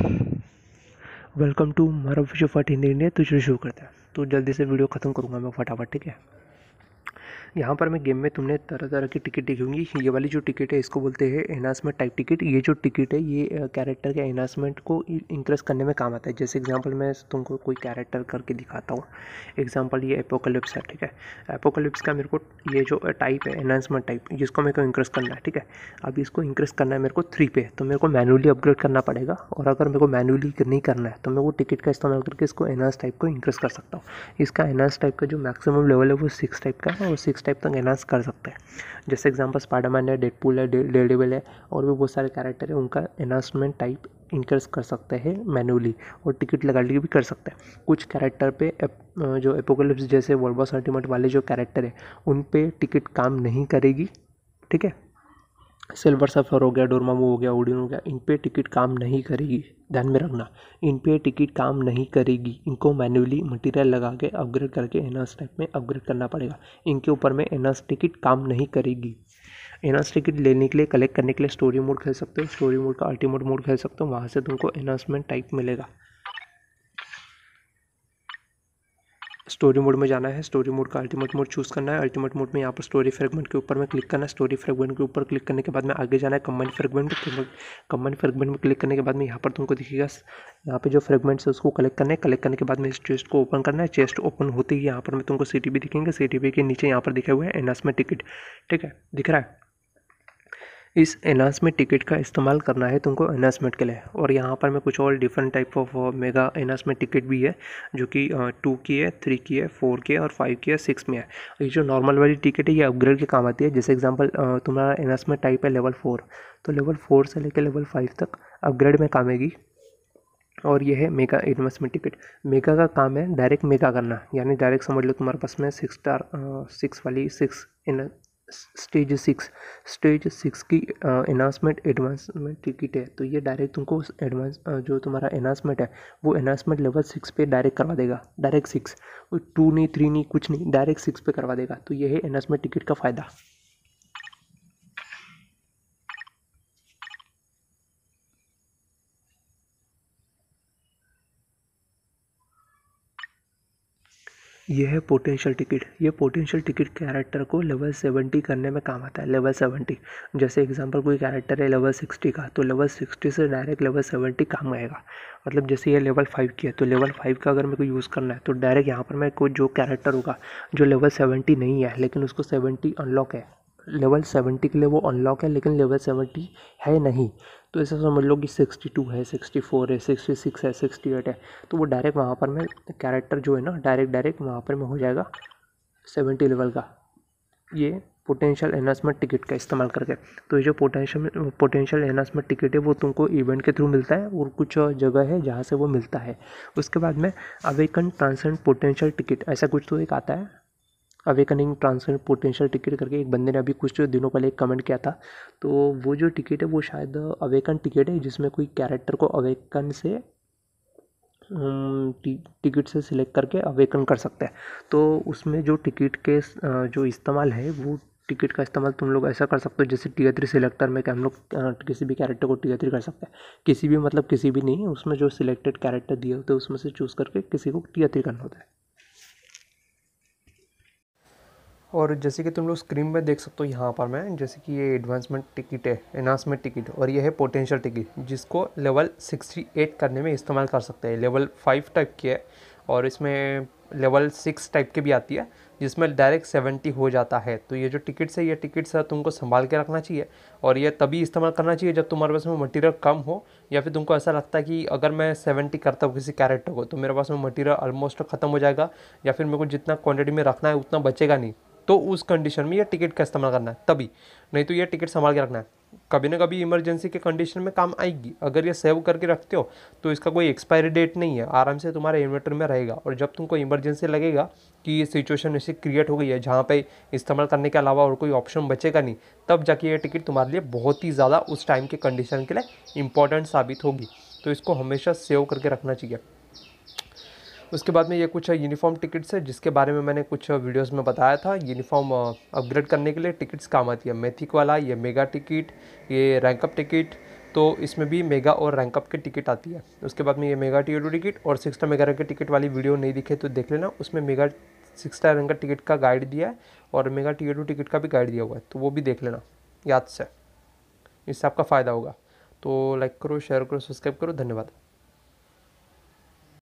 Welcome to मारा विशो फट Hindi India तो शुरू करते हैं। तो जल्दी से वीडियो ख़त्म करूँगा मैं फटाफट, ठीक है? यहाँ पर मैं गेम में तुमने तरह तरह की टिकट देखी होंगी। ये वाली जो टिकट है, इसको बोलते हैं एनासमेंट टाइप टिकट ये जो टिकट है, ये कैरेक्टर के एनासमेंट को इंक्रेस करने में काम आता है। जैसे एग्जांपल मैं तुमको कोई कैरेक्टर करके दिखाता हूँ। एग्ज़ाम्पल ये एपोकलिप्स है, ठीक है? एपोकलिप्स का मेरे को ये जो टाइप है एनासमेंट टाइप जिसको मेरे को इंक्रेस करना है, ठीक है? अब इसको इंक्रेस करना है मेरे को थ्री पे तो मेरे को मैनुअली अपग्रेड करना पड़ेगा। और अगर मेरे को मैनुअली नहीं करना है तो मैं वो टिकट का इस्तेमाल करके इसको एनास टाइप को इंक्रेस कर सकता हूँ। इसका एनास टाइप का जो मैक्सिमम लेवल है, वो सिक्स टाइप का है और सिक्स टाइप तक एनहांस कर सकते हैं। जैसे एग्ज़ाम्पल स्पाइडरमैन है डेडपूल है डेडेबल है, और भी बहुत सारे कैरेक्टर है, उनका एनहांसमेंट टाइप इंक्रेस कर सकते हैं मैनुअली और टिकट लगा के भी कर सकते हैं। कुछ कैरेक्टर पे जो एपोकलिप्स जैसे वर्ल्ड बॉस अल्टीमेट वाले जो कैरेक्टर है उन पे टिकट काम नहीं करेगी, ठीक है? सिल्वर सफ़र हो गया डोरमामू हो गया ओडिन हो गया, इन पे टिकट काम नहीं करेगी, ध्यान में रखना, इन पे टिकट काम नहीं करेगी, इनको मैन्युअली मटेरियल लगा के अपग्रेड करके एनर्स टाइप में अपग्रेड करना पड़ेगा, इनके ऊपर में एनर्स टिकट काम नहीं करेगी। एनर्स टिकट लेने के लिए कलेक्ट करने के लिए स्टोरी मोड खेल सकते हो स्टोरी मोड का अल्टीमेट मोड खेल सकते हो, वहाँ से तुमको एनर्समेंट टाइप मिलेगा। स्टोरी मोड में जाना है स्टोरी मोड का अल्टीमेट मोड चूज़ करना है अल्टीमेट मोड में यहाँ पर स्टोरी फ्रेगमेंट के ऊपर में क्लिक करना है स्टोरी फ्रेगमेंट के ऊपर क्लिक करने के बाद में आगे जाना है कम्बाइन फ्रेगमेंट कम्बाइन फ्रेगमेंट में क्लिक करने के बाद में यहाँ पर तुमको दिखेगा, यहाँ पे जो फ्रेगमेंट्स है उसको कलेक्ट करना है कलेक्ट करने के बाद में इस चेस्ट को ओपन करना है चेस्ट ओपन होते ही यहाँ पर मैं तुमको सी दिखेंगे सी के नीचे यहाँ पर दिखे हुए हैं एनएस टिकट ठीक है, दिख रहा है? इस एनासमेंट टिकट का इस्तेमाल करना है तुमको एनासमेंट के लिए। और यहाँ पर मैं कुछ और different type of mega enhancement ticket भी है, जो कि टू की है थ्री की है फोर की है और फाइव की है सिक्स में है। ये जो नॉर्मल वाली टिकट है, ये अपग्रेड के काम आती है। जैसे एग्जांपल तुम्हारा एनासमेंट टाइप है लेवल फोर तो लेवल फोर से लेकर लेवल फाइव तक अपग्रेड में काम आएगी और ये है मेगा इन्वेस्टमेंट टिकट मेगा का काम है डायरेक्ट मेगा करना। यानी डायरेक्ट समझ लो तुम्हारे पास में सिक्स स्टार सिक्स वाली six stage six stage six की अनाउंसमेंट एडवांसमेंट टिकट है। तो ये डायरेक्ट तुमको एडवांस जो तुम्हारा अनाउंसमेंट है, वो अनाउंसमेंट लेवल सिक्स पे डायरेक्ट करवा देगा। डायरेक्ट सिक्स टू नहीं थ्री नहीं, कुछ नहीं डायरेक्ट सिक्स पे करवा देगा। तो ये है एनाउंसमेंट टिकट का फ़ायदा। ये है पोटेंशियल टिकट ये पोटेंशियल टिकट कैरेक्टर को लेवल सेवेंटी करने में काम आता है लेवल सेवेंटी जैसे एग्जांपल कोई कैरेक्टर है लेवल सिक्सटी का तो लेवल सिक्सटी से डायरेक्ट लेवल सेवेंटी काम आएगा। मतलब जैसे ये लेवल फाइव की है तो लेवल फाइव का अगर मेरे को यूज़ करना है तो डायरेक्ट यहाँ पर मैं कोई जो कैरेक्टर होगा, जो लेवल सेवेंटी नहीं है, लेकिन उसको सेवेंटी अनलॉक है। लेवल सेवेंटी के लिए वो अनलॉक है, लेकिन लेवल सेवेंटी है नहीं। तो ऐसा समझ लो कि सिक्सटी टू है सिक्सटी फोर है सिक्सटी सिक्स है सिक्सटी एट है। तो वो डायरेक्ट वहाँ पर मैं कैरेक्टर जो है ना डायरेक्ट डायरेक्ट वहाँ पर मैं हो जाएगा सेवेंटी लेवल का। ये पोटेंशियल एनहांसमेंट टिकट का इस्तेमाल करके। तो ये जो पोटेंशियल पोटेंशियल एनहांसमेंट टिकट है, वो तुमको इवेंट के थ्रू मिलता है और कुछ जगह है जहाँ से वो मिलता है। उसके बाद में अवेकन ट्रांसेंड पोटेंशियल टिकट ऐसा कुछ तो एक आता है। अवेकनिंग ट्रांसफ़र पोटेंशियल टिकट करके एक बंदे ने अभी कुछ दिनों पहले एक कमेंट किया था। तो वो जो टिकट है, वो शायद अवेकन टिकट है, जिसमें कोई कैरेक्टर को अवेकन से टिकट से सिलेक्ट करके अवेकन कर सकते हैं। तो उसमें जो टिकट के जो इस्तेमाल है, वो टिकट का इस्तेमाल तुम लोग ऐसा कर सकते हो, जैसे टी थ्री सिलेक्टर में हम लोग किसी भी कैरेक्टर को टी थ्री कर सकते हैं। किसी भी मतलब किसी भी नहीं, उसमें जो सिलेक्टेड कैरेक्टर दिए होते हैं, उसमें से चूज़ करके किसी को टी थ्री करना होता है। और जैसे कि तुम लोग स्क्रीन में देख सकते हो यहाँ पर मैं, जैसे कि ये एडवांसमेंट टिकट है एनाउंसमेंट टिकट और ये है पोटेंशियल टिकट जिसको लेवल 68 करने में इस्तेमाल कर सकते हैं। लेवल 5 टाइप की है, और इसमें लेवल सिक्स टाइप की भी आती है, जिसमें डायरेक्ट 70 हो जाता है। तो ये जो टिकट्स है, ये टिकट्स है, तुमको संभाल के रखना चाहिए, और ये तभी इस्तेमाल करना चाहिए जब तुम्हारे पास में मटीरियल कम हो, या फिर तुमको ऐसा लगता है कि अगर मैं सेवेंटी करता हूँ किसी कैरेक्टर को तो मेरे पास में मटीरियल ऑलमोस्ट ख़त्म हो जाएगा, या फिर मेरे को जितना क्वान्टिटी में रखना है, उतना बचेगा नहीं। तो उस कंडीशन में यह टिकट का इस्तेमाल करना है, तभी। नहीं तो यह टिकट संभाल के रखना है। कभी ना कभी इमरजेंसी के कंडीशन में काम आएगी। अगर ये सेव करके रखते हो तो इसका कोई एक्सपायरी डेट नहीं है। आराम से तुम्हारे इन्वर्टर में रहेगा। और जब तुमको इमरजेंसी लगेगा कि ये सिचुएशन ऐसी क्रिएट हो गई है, जहाँ पे इस्तेमाल करने के अलावा और कोई ऑप्शन बचेगा नहीं, तब जाके ये टिकट तुम्हारे लिए बहुत ही ज़्यादा उस टाइम के कंडीशन के लिए इंपॉर्टेंट साबित होगी। तो इसको हमेशा सेव करके रखना चाहिए। उसके बाद में ये कुछ यूनिफॉर्म टिकट्स है, जिसके बारे में मैंने कुछ वीडियोस में बताया था। यूनिफॉर्म अपग्रेड करने के लिए टिकट्स काम आती है। मेथिक वाला, ये मेगा टिकट ये रैंकअप टिकट तो इसमें भी मेगा और रैंक अप की टिकट आती है। उसके बाद में ये मेगा टी टिकट और सिक्स मेगा रैंक की टिकट वाली वीडियो नहीं दिखे तो देख लेना। उसमें मेगा सिक्स स्टार टिकट का गाइड दिया है और मेगा टू टिकट का भी गाइड दिया हुआ है तो वो भी देख लेना। याद से। इससे आपका फ़ायदा होगा। तो लाइक करो शेयर करो सब्सक्राइब करो। धन्यवाद।